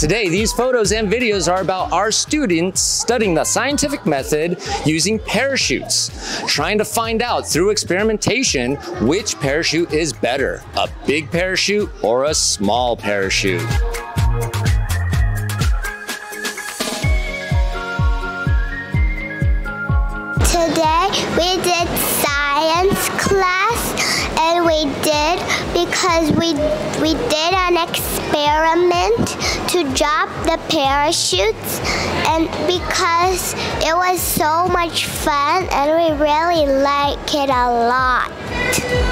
Today, these photos and videos are about our students studying the scientific method using parachutes, trying to find out through experimentation which parachute is better, a big parachute or a small parachute. Today we did science class and we did because we we did an experiment to drop the parachutes and because it was so much fun and we really like it a lot.